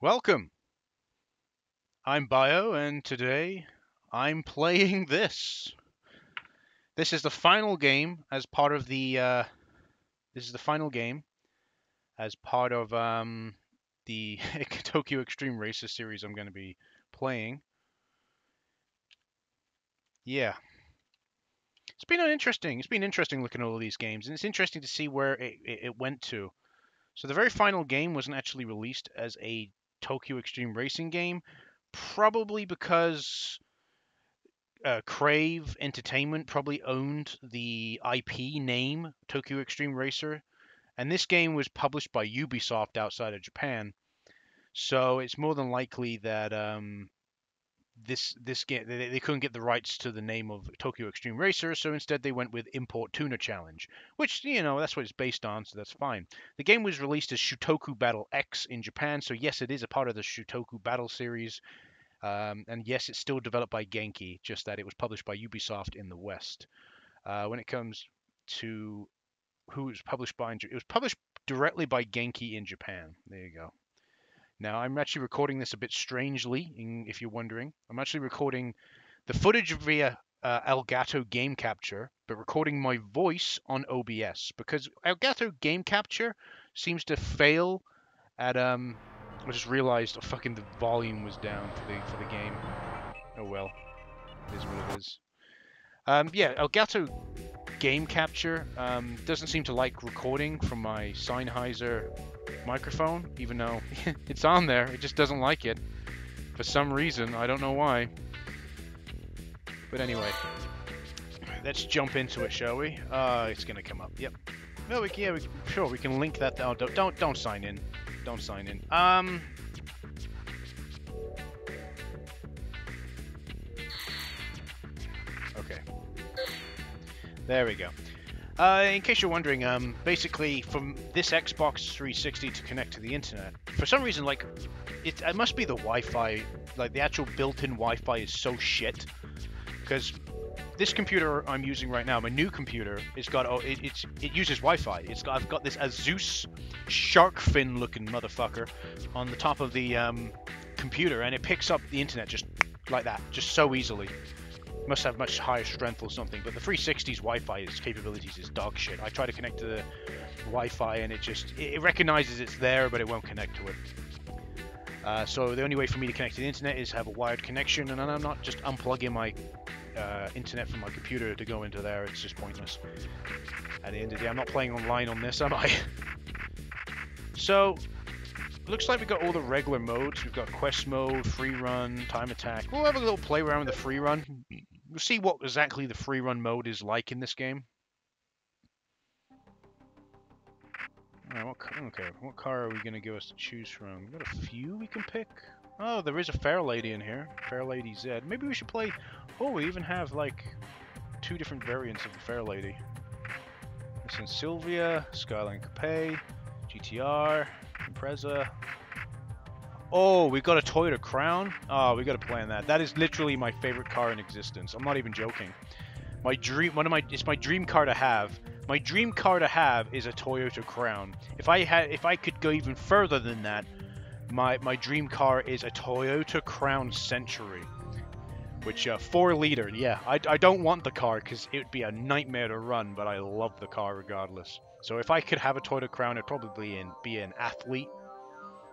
Welcome. I'm Bio, and today I'm playing this. This is the final game as part of the. Uh, this is the final game as part of um, the Tokyo Xtreme Racer series I'm going to be playing. Yeah. It's been interesting. It's been interesting looking at all these games, and it's interesting to see where it, it, it went to. So the very final game wasn't actually released as a Tokyo Xtreme Racing game, probably because uh, Crave Entertainment probably owned the IP name Tokyo Xtreme Racer, and this game was published by Ubisoft outside of Japan. So it's more than likely that um, this this game they, they couldn't get the rights to the name of Tokyo Xtreme Racer, so instead they went with Import Tuner Challenge, which you know that's what it's based on, so that's fine. The game was released as Shutokou Battle X in Japan, so yes, it is a part of the Shutokou Battle series, um, and yes, it's still developed by Genki, just that it was published by Ubisoft in the West. Uh, when it comes to who was published by, it was published directly by Genki in Japan. There you go. Now, I'm actually recording this a bit strangely, in, if you're wondering. I'm actually recording the footage via uh, Elgato Game Capture, but recording my voice on OBS because Elgato Game Capture seems to fail at um. I just realized oh, fucking the volume was down for the for the game. Oh well, it is what it is. Um, yeah, Elgato Game Capture um, doesn't seem to like recording from my Sennheiser microphone, even though it's on there. It just doesn't like it for some reason. I don't know why. But anyway, let's jump into it, shall we? Uh, it's gonna come up. Yep. No, we can. Yeah, we, sure. We can link that down. Don't, don't don't sign in. Don't sign in. Um. Okay. There we go. Uh, in case you're wondering, um, basically from this Xbox 360 to connect to the internet, for some reason, like, it, it must be the Wi-Fi, like the actual built-in Wi-Fi is so shit, because this computer I'm using right now, my new computer, it's got oh, it, it's it uses Wi-Fi. It's got I've got this Asus shark fin looking motherfucker on the top of the um, computer, and it picks up the internet just like that, just so easily must have much higher strength or something. But the 360's Wi-Fi its capabilities is dog shit. I try to connect to the Wi-Fi and it just it recognizes it's there, but it won't connect to it. Uh, so the only way for me to connect to the internet is have a wired connection, and I'm not just unplugging my uh, internet from my computer to go into there. It's just pointless. At the end of the day, I'm not playing online on this, am I? so looks like we've got all the regular modes. We've got quest mode, free run, time attack. We'll have a little play around with the free run. We'll see what exactly the free run mode is like in this game. Right, what, okay, what car are we going to give us to choose from? We've got a few we can pick. Oh, there is a Fair Lady in here. Fair Lady Z. Maybe we should play... Oh, we even have, like, two different variants of the Fair Lady. This is Sylvia, Skyline Coupe, GTR, Impreza, Oh, we got a Toyota Crown. Oh, we got to plan that. That is literally my favorite car in existence. I'm not even joking. My dream, one of my, it's my dream car to have. My dream car to have is a Toyota Crown. If I had, if I could go even further than that, my my dream car is a Toyota Crown Century, which uh, four liter. Yeah, I, I don't want the car because it would be a nightmare to run, but I love the car regardless. So if I could have a Toyota Crown, it'd probably be an athlete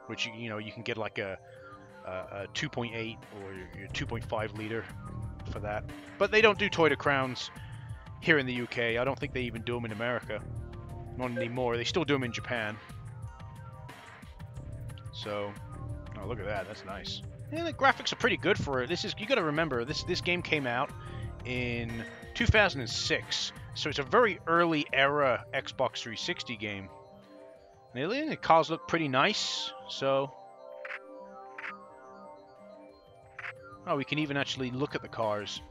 which you know you can get like a, a, a 2.8 or your 2.5 liter for that. But they don't do Toyota Crowns here in the UK. I don't think they even do them in America. Not anymore. They still do them in Japan. So, oh look at that. That's nice. Yeah, the graphics are pretty good for it. This is you got to remember this this game came out in 2006, so it's a very early era Xbox 360 game. The cars look pretty nice, so... Oh, we can even actually look at the cars.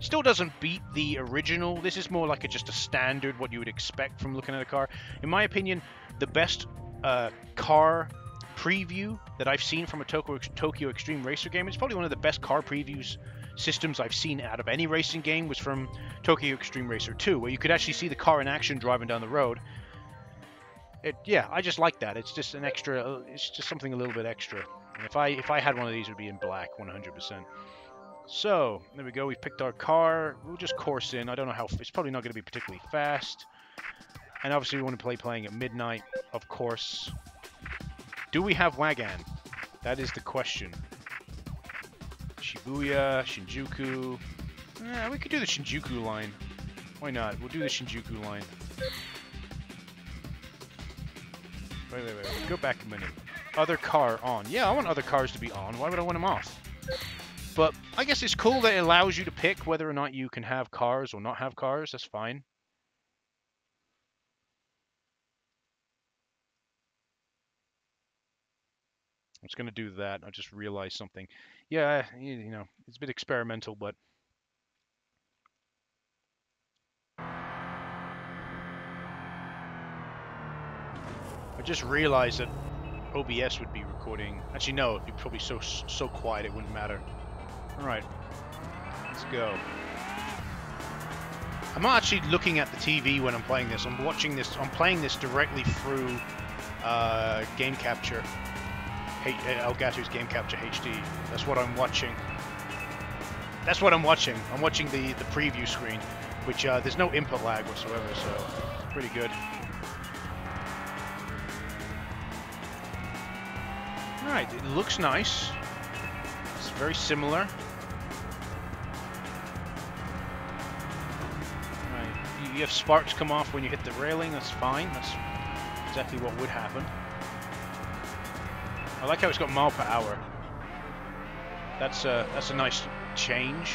Still doesn't beat the original. This is more like a, just a standard, what you would expect from looking at a car. In my opinion, the best uh, car preview that I've seen from a Tokyo, Tokyo Xtreme Racer game. It's probably one of the best car previews systems I've seen out of any racing game was from Tokyo Extreme Racer 2, where you could actually see the car in action driving down the road, it, yeah, I just like that. It's just an extra. Uh, it's just something a little bit extra. And if I if I had one of these, it would be in black, 100%. So there we go. We've picked our car. We'll just course in. I don't know how. It's probably not going to be particularly fast. And obviously, we want to play playing at midnight, of course. Do we have Wangan? That is the question. Shibuya, Shinjuku. Yeah, we could do the Shinjuku line. Why not? We'll do the Shinjuku line. Wait, wait, wait. Go back a minute. Other car on. Yeah, I want other cars to be on. Why would I want them off? But I guess it's cool that it allows you to pick whether or not you can have cars or not have cars. That's fine. I'm just going to do that. I just realized something. Yeah, you, you know, it's a bit experimental, but I just realized that OBS would be recording. Actually, no, it'd be probably so so quiet it wouldn't matter. All right, let's go. I'm not actually looking at the TV when I'm playing this. I'm watching this. I'm playing this directly through uh, Game Capture. H uh, Elgato's Game Capture HD. That's what I'm watching. That's what I'm watching. I'm watching the the preview screen, which uh, there's no input lag whatsoever, so pretty good. Alright, it looks nice. It's very similar. Right. You have sparks come off when you hit the railing, that's fine. That's exactly what would happen. I like how it's got mile per hour. That's a, that's a nice change.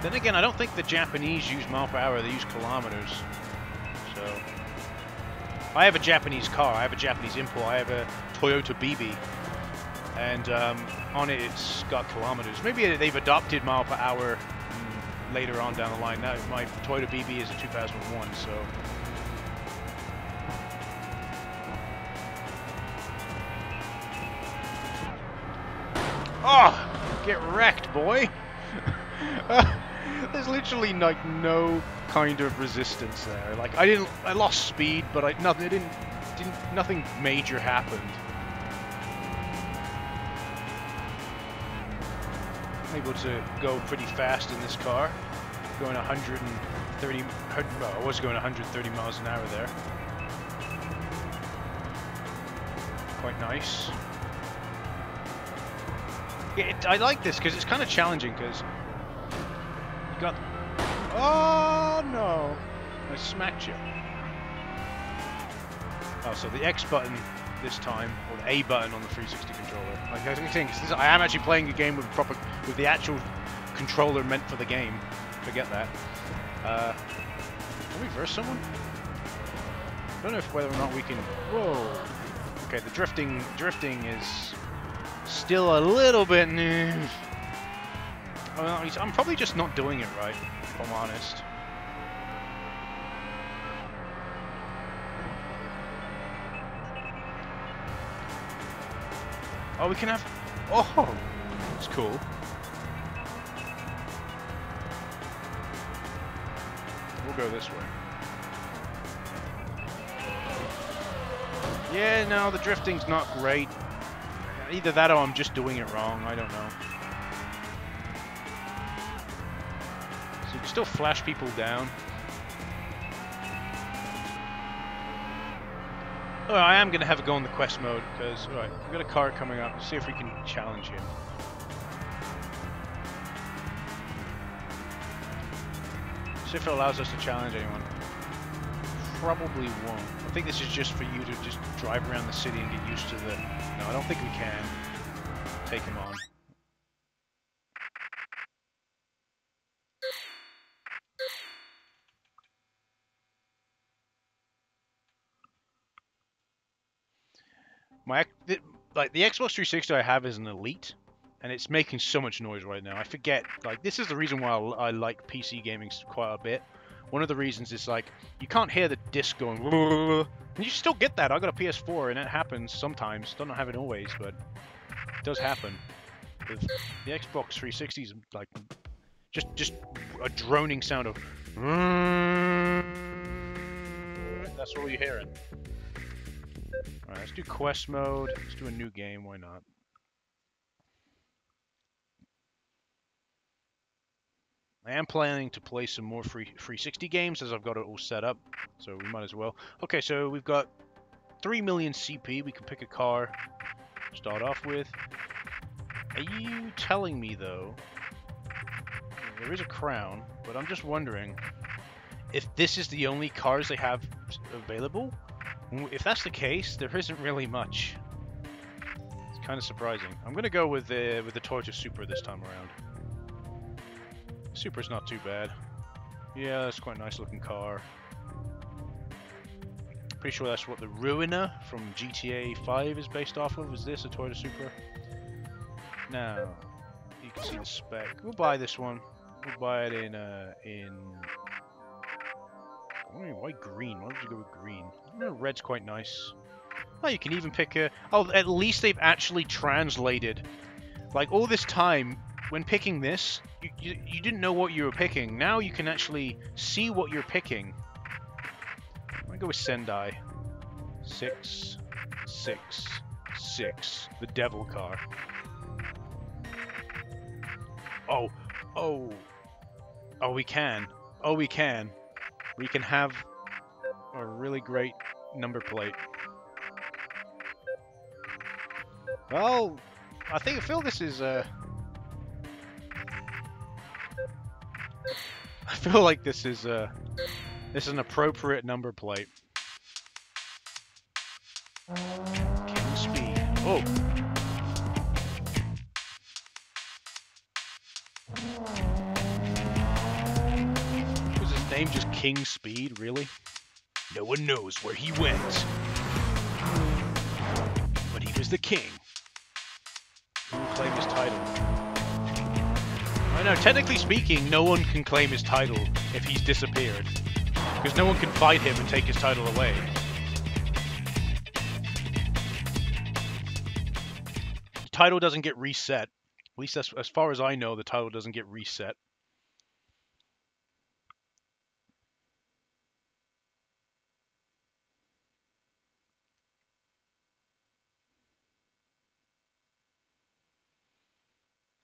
Then again, I don't think the Japanese use mile per hour, they use kilometers. I have a Japanese car. I have a Japanese import. I have a Toyota BB, and um, on it it's got kilometers. Maybe they've adopted mile per hour mm, later on down the line. Now my Toyota BB is a 2001, so. Oh, get wrecked, boy! There's literally like no kind of resistance there. Like I didn't, I lost speed, but I nothing, didn't, didn't, nothing major happened. I'm able to go pretty fast in this car, going 130. Well, I was going 130 miles an hour there. Quite nice. It, I like this because it's kind of challenging because Oh no! I smacked you. Oh, so the X button this time, or the A button on the 360 controller. Like, I think this, I am actually playing a game with proper, with the actual controller meant for the game. Forget that. Uh, can we reverse someone? I don't know if whether or not we can. Whoa. Okay, the drifting, drifting is still a little bit. Well, I'm probably just not doing it right if I'm honest. Oh, we can have... Oh! It's cool. We'll go this way. Yeah, no, the drifting's not great. Either that or I'm just doing it wrong, I don't know. Still flash people down. Oh, I am going to have a go in the quest mode, because, alright, we've got a car coming up. Let's see if we can challenge him. See if it allows us to challenge anyone. Probably won't. I think this is just for you to just drive around the city and get used to the... No, I don't think we can take him on. My like the Xbox 360 I have is an Elite, and it's making so much noise right now. I forget like this is the reason why I, like PC gaming quite a bit. One of the reasons is like you can't hear the disc going, and you still get that. I got a PS4, and it happens sometimes. Don't have it always, but it does happen. The Xbox 360 is like just just a droning sound of. That's all you're hearing. Alright, let's do quest mode. Let's do a new game, why not? I am planning to play some more free 360 games as I've got it all set up, so we might as well. Okay, so we've got 3 million CP. We can pick a car, start off with. Are you telling me, though, there is a crown, but I'm just wondering if this is the only cars they have available? If that's the case, there isn't really much. It's kind of surprising. I'm going to go with the, with the Toyota Supra this time around. Supra's not too bad. Yeah, that's quite a nice looking car. Pretty sure that's what the Ruiner from GTA 5 is based off of. Is this a Toyota Supra? Now, you can see the spec. We'll buy this one. We'll buy it in, uh, in... Why green? Why did you go with green? know, red's quite nice. Oh, you can even pick a... Oh, at least they've actually translated. Like, all this time, when picking this, you, you, you didn't know what you were picking. Now you can actually see what you're picking. I'm gonna go with Sendai. Six, six, six. The devil car. Oh, oh, oh, we can. Oh, we can. We can have a really great number plate. Well, I think I feel this is uh I feel like this is uh this is an appropriate number plate. King speed. Oh. King Speed, really? No one knows where he went. But he was the king. Who claimed his title? I know, technically speaking, no one can claim his title if he's disappeared. Because no one can fight him and take his title away. The title doesn't get reset. At least as, as far as I know, the title doesn't get reset.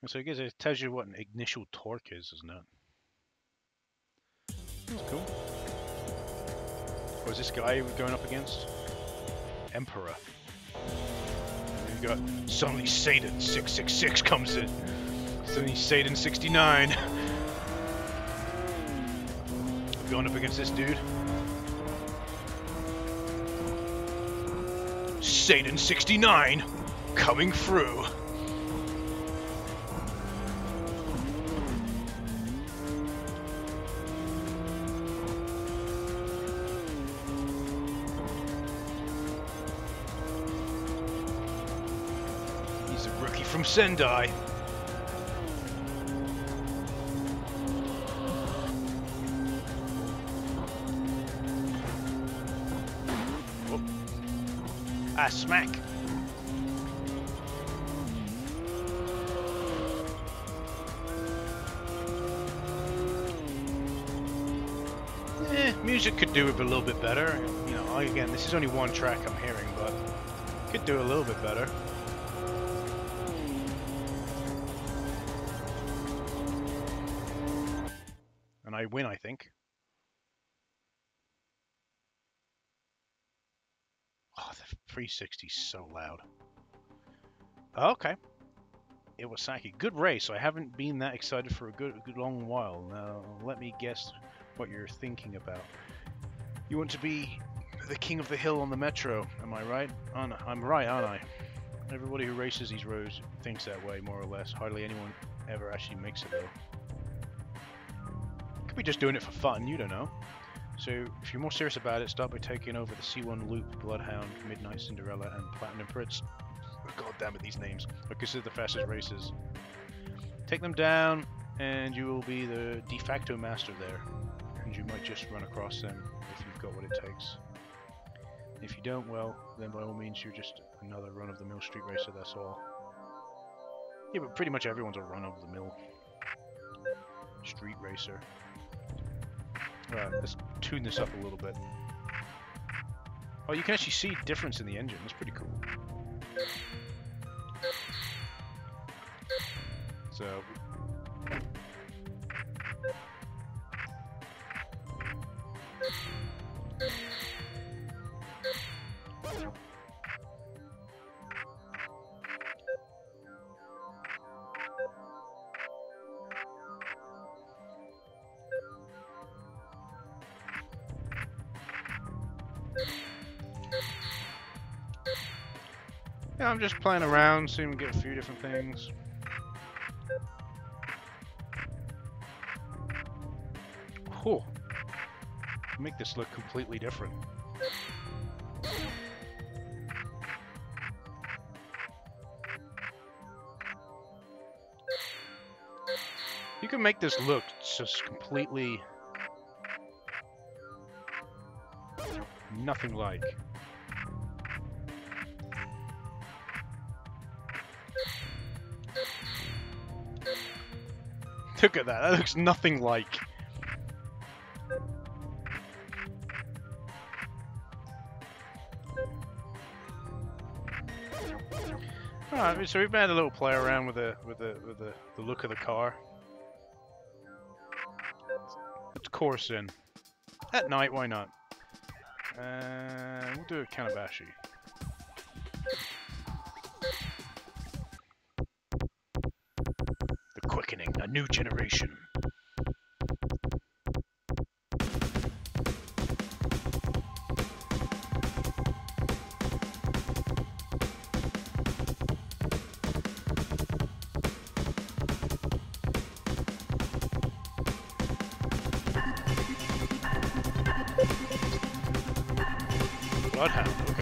So I guess it tells you what an initial torque is, isn't it? That's cool. What is this guy we're going up against? Emperor. We got suddenly Satan 666 comes in. Suddenly Satan 69. going up against this dude. Satan 69 coming through. Sendai. Oh. Ah, smack. Eh, music could do it a little bit better. You know, again, this is only one track I'm hearing, but could do a little bit better. I win, I think. Oh, the 360 is so loud. Okay. Iwasaki. Good race. I haven't been that excited for a good, good long while. Now, let me guess what you're thinking about. You want to be the king of the hill on the metro, am I right? No, I'm right, aren't I? Everybody who races these roads thinks that way, more or less. Hardly anyone ever actually makes it, though. Be just doing it for fun, you don't know. So, if you're more serious about it, start by taking over the C1 Loop, Bloodhound, Midnight Cinderella, and Platinum Prince. Oh, God damn it, these names are the fastest races. Take them down, and you will be the de facto master there. And you might just run across them if you've got what it takes. If you don't, well, then by all means you're just another run-of-the-mill street racer, that's all. Yeah, but pretty much everyone's a run-of-the-mill street racer. Alright, let's tune this up a little bit. Oh, you can actually see difference in the engine. That's pretty cool. So Yeah, I'm just playing around, seeing we get a few different things. Cool. Make this look completely different. You can make this look just completely nothing like. Look at that, that looks nothing like. Alright, so we've had a little play around with the with the with the, the look of the car. Let's course in. At night, why not? Uh, we'll do a Kanabashi. New generation. Bloodhound,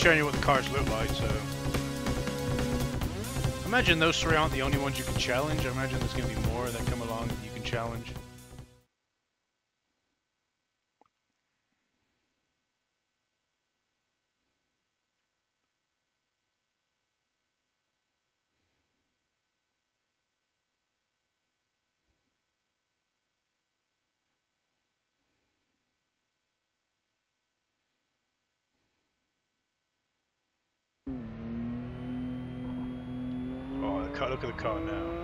showing you what the cars look like, so. Imagine those three aren't the only ones you can challenge. I imagine there's going to be more that come along that you can challenge. Oh, the car, look at the car now.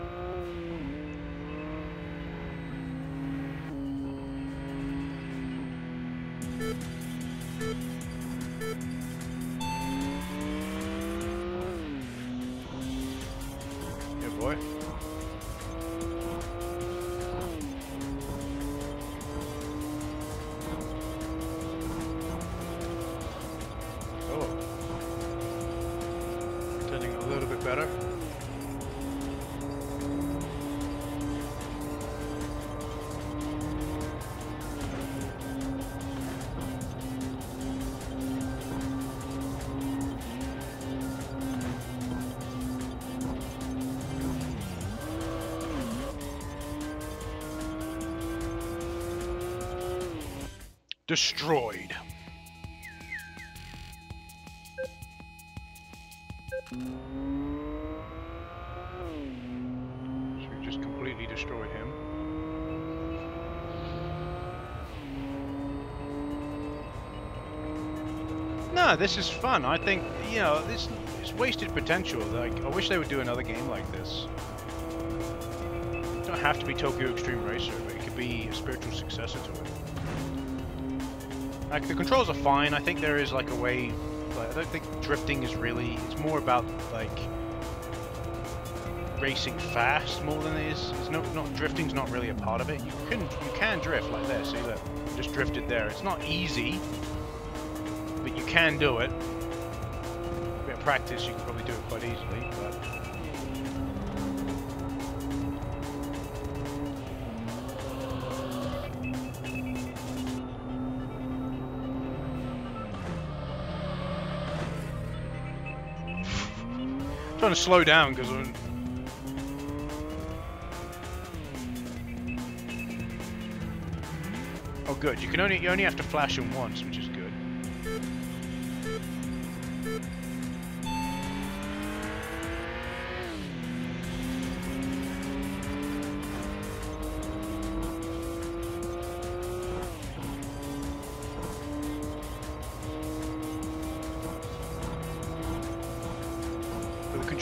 Yeah, boy. Destroyed. So we just completely destroyed him. No, this is fun. I think, you know, this is wasted potential. Like, I wish they would do another game like this. It don't have to be Tokyo Xtreme Racer, but it could be a spiritual successor to it. Like, the controls are fine. I think there is, like, a way... Like, I don't think drifting is really... It's more about, like... Racing fast more than it is. It's not, not drifting's not really a part of it. You can you can drift like this. See that? Just drifted there. It's not easy, but you can do it. A bit of practice, you can probably do it quite easily. But trying to slow down because Oh good, you can only you only have to flash him once, which is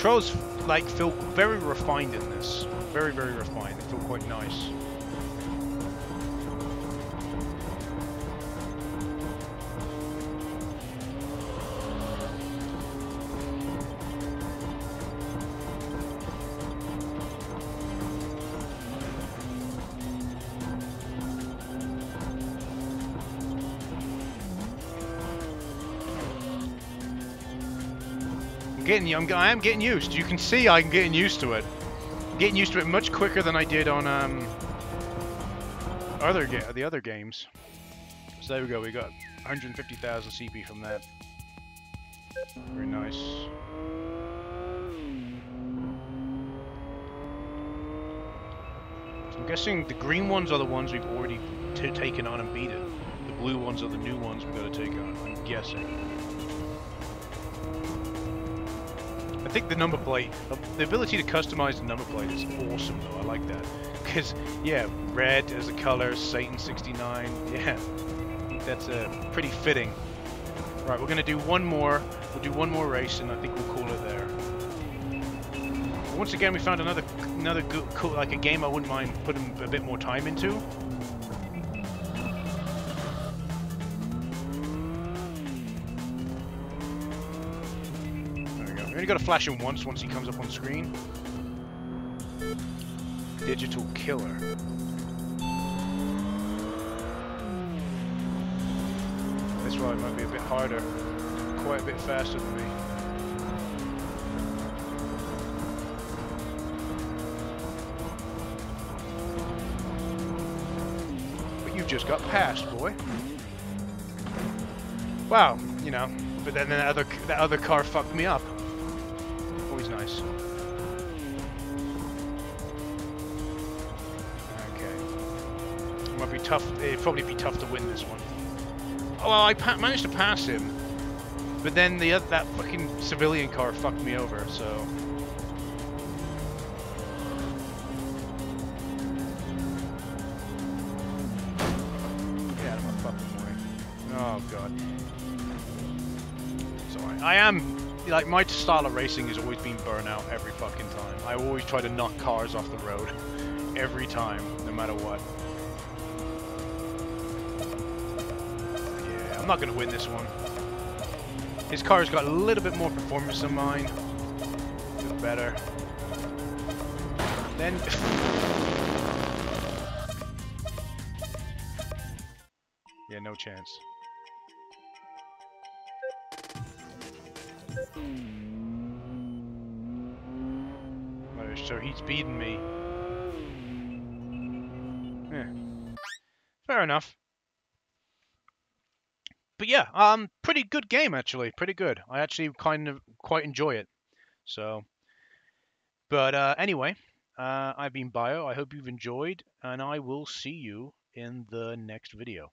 controls like feel very refined in this. Very, very refined. They feel quite nice. Getting, I'm, I am getting used. You can see I'm getting used to it. getting used to it much quicker than I did on um other the other games. So there we go. We got 150,000 CP from that. Very nice. I'm guessing the green ones are the ones we've already taken on and beaten. The blue ones are the new ones we've got to take on. I'm guessing. Think the number plate, uh, the ability to customize the number plate is awesome though. I like that. Because, yeah, red as a color, Satan 69, yeah. That's uh, pretty fitting. Right, we're going to do one more. We'll do one more race and I think we'll call it there. Once again, we found another, another good, cool, like a game I wouldn't mind putting a bit more time into. Only got to flash him once, once he comes up on screen. Digital Killer. This ride might be a bit harder. Quite a bit faster than me. But you've just got past, boy. Wow, you know, but then that other that other car fucked me up nice. Okay. It might be tough. It'd probably be tough to win this one. Oh, well, I managed to pass him, but then the other, that fucking civilian car fucked me over. So. Oh god. Sorry. I am like my style of racing has always been burnout every fucking time. I always try to knock cars off the road every time, no matter what. Yeah, I'm not gonna win this one. His car's got a little bit more performance than mine. better. Then. yeah, no chance. So he's beaten me. Yeah. Fair enough. But yeah, um, pretty good game actually. Pretty good. I actually kind of quite enjoy it. So, but uh, anyway, uh, I've been Bio. I hope you've enjoyed, and I will see you in the next video.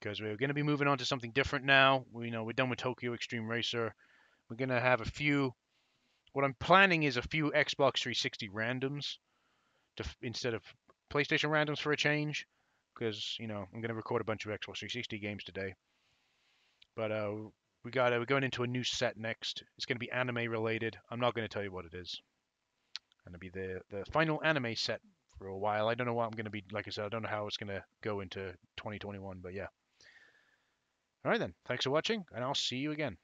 Because we're going to be moving on to something different now. We you know we're done with Tokyo Xtreme Racer. We're going to have a few what I'm planning is a few Xbox 360 randoms to, instead of PlayStation randoms for a change, because you know I'm going to record a bunch of Xbox 360 games today. But uh, we got uh, we're going into a new set next. It's going to be anime related. I'm not going to tell you what it is. Going to be the the final anime set for a while. I don't know what I'm going to be. Like I said, I don't know how it's going to go into 2021. But yeah. All right then. Thanks for watching, and I'll see you again.